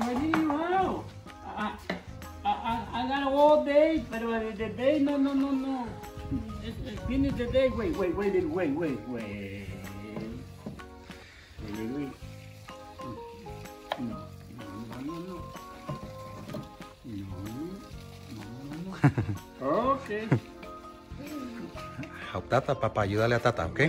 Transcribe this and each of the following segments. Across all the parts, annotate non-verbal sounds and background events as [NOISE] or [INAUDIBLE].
why did you out? I, I, I, I got all day, but the day, no, no, no, no. Finish the day. Wait, wait, wait, wait, wait, wait. Wait, [LAUGHS] wait, wait. No, no, no, no, no. No, no, no. Okay. Help Tata, papá. Ayúdale a Tata, ¿ok?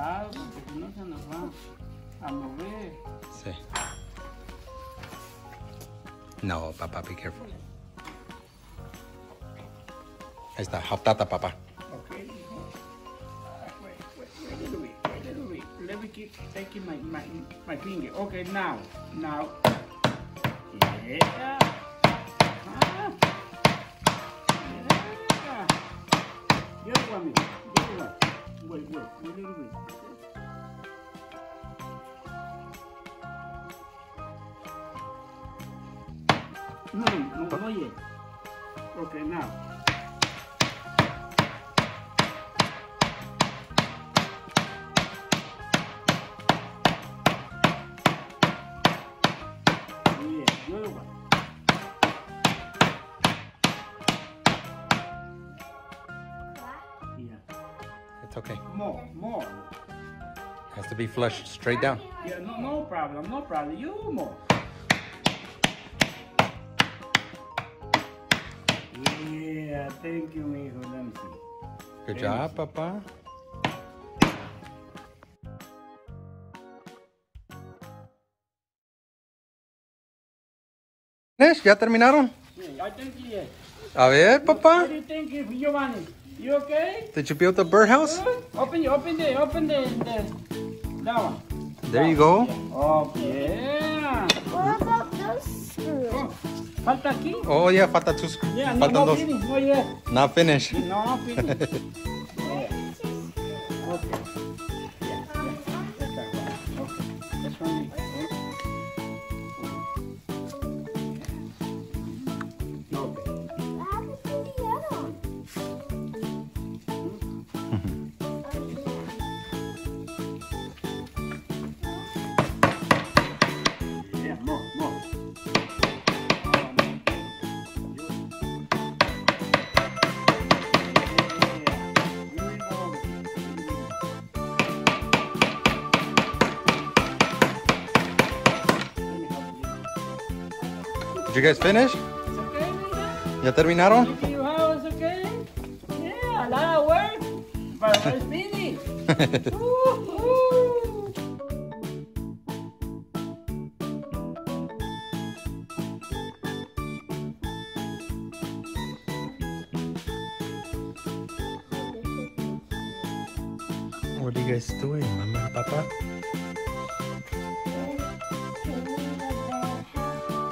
Presentados, porque si no se nos va a mover. Sí. No, papá, be careful. Ahí está. Help Tata, papá. Okay. Wait, wait, wait a little bit, wait a little bit. Let me keep taking my, my, my finger. Okay, now, now. Yeah. Ah. Yeah. Just one just one. Wait, wait, wait a little bit. No, no, no yet. Okay, now. More. Has to be flushed straight down. Yeah, no, no problem, no problem. You more. Yeah, thank you, mijo. Let me see. Good job, papá. ¿Finish? ¿Ya terminaron? Yeah, I think yes. A ver, papá. What do you think, Giovanni? You okay? Did you build the birdhouse? Good? Open, open the, open the, the, that one. There you go. Oh, yeah. What about those screws? Oh, falta aquí. Oh, yeah, falta tus. Yeah, no, Faltan no dos. finish, oh, no yet. Not finished. No, finish. [LAUGHS] Did you guys finish? ¿Ya terminaron? You okay? Yeah, a lot of work, but [LAUGHS] it's finished. [LAUGHS] What are you guys doing, mama and papa?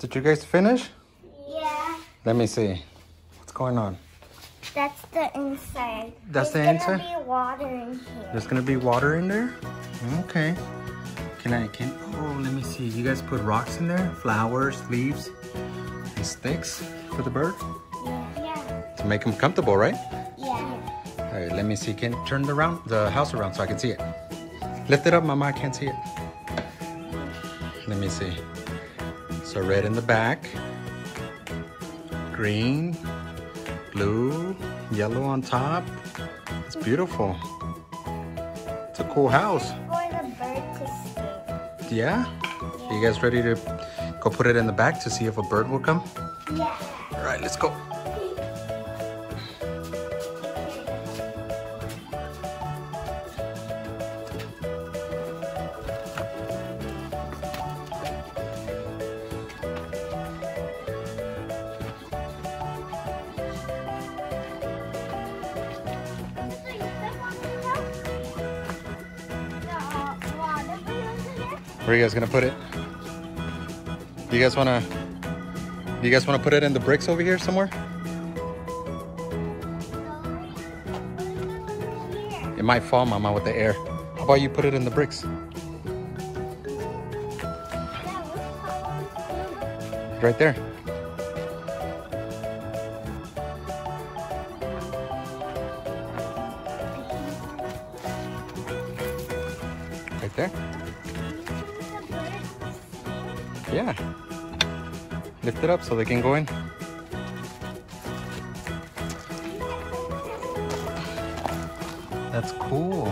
did you guys finish? Yeah. Let me see. What's going on? That's the inside. That's There's the inside? There's gonna be water in here. There's gonna be water in there? Okay. Can I, can, oh, let me see. You guys put rocks in there? Flowers, leaves, and sticks for the bird? Yeah. Yeah. To make them comfortable, right? Yeah. All right, let me see. Can you turn the around the house around so I can see it. Lift it up, Mama. I can't see it. Let me see. So red in the back, green, blue, yellow on top. It's beautiful. It's a cool house. For the bird to stay. Yeah. You guys ready to go put it in the back to see if a bird will come? Yeah. All right, let's go. Where are you guys gonna put it? Do you guys wanna? Do you guys wanna put it in the bricks over here somewhere? It might fall, Mama, with the air. How about you put it in the bricks? Right there. Right there. Yeah. Lift it up so they can go in. That's cool.